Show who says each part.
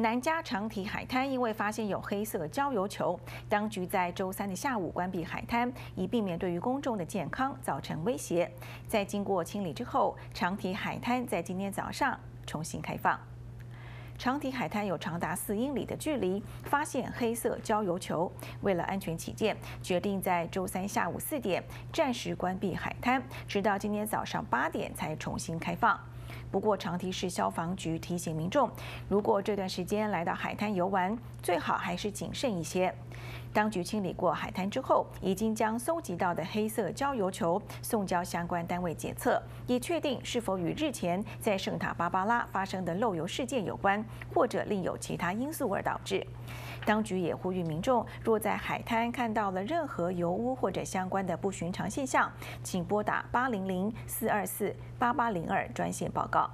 Speaker 1: 南加长堤海滩因为发现有黑色焦油球，当局在周三的下午关闭海滩，以避免对于公众的健康造成威胁。在经过清理之后，长堤海滩在今天早上重新开放。长堤海滩有长达四英里的距离发现黑色焦油球，为了安全起见，决定在周三下午四点暂时关闭海滩，直到今天早上八点才重新开放。不过，长堤市消防局提醒民众，如果这段时间来到海滩游玩，最好还是谨慎一些。当局清理过海滩之后，已经将搜集到的黑色焦油球送交相关单位检测，以确定是否与日前在圣塔芭芭拉发生的漏油事件有关，或者另有其他因素而导致。当局也呼吁民众，若在海滩看到了任何油污或者相关的不寻常现象，请拨打八零零四二四八八零二专线报告。